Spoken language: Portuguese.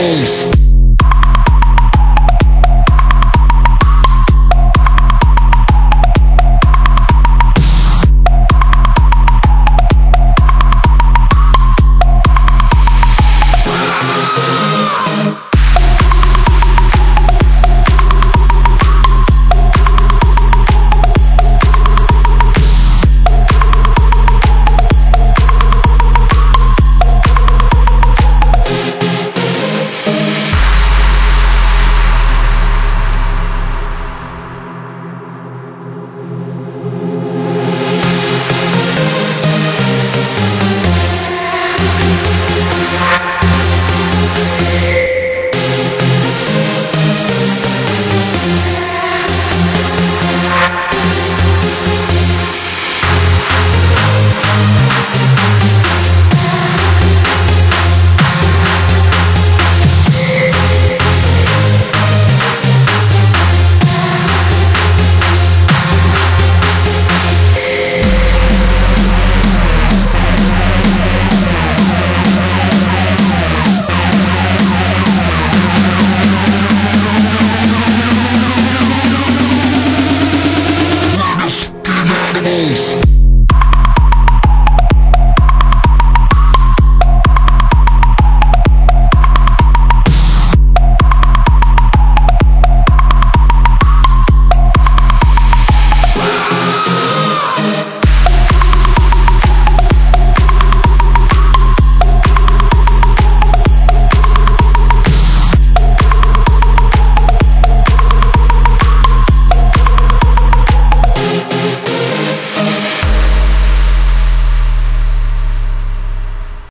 vez.